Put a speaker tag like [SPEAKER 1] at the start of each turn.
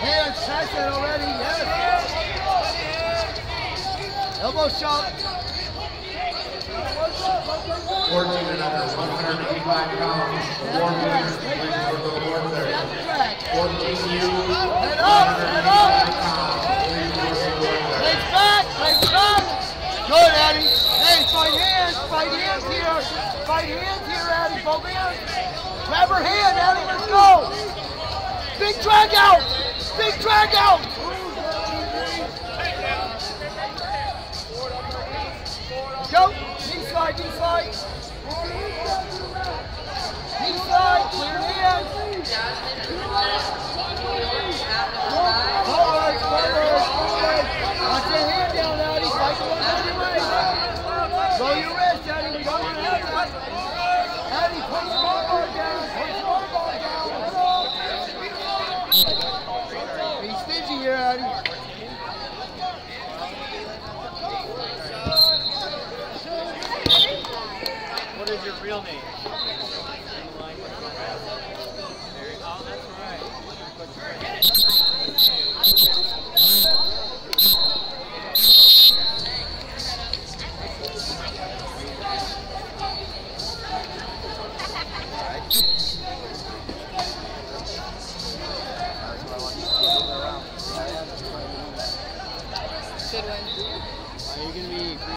[SPEAKER 1] Hands already, yes. Elbow shot.
[SPEAKER 2] 14 and 185 pounds, award winners, please for the award winner. 14U, 185 pounds, please for the award
[SPEAKER 1] winner. Good, Eddie. Hey, fight hands, fight hands here. Fight hands here, Eddie. Grab her hand, Addie. Let's go. Big drag out. Big drag out. Go. Knee slide, knee slide. your real name? Oh, that's Are you going to be...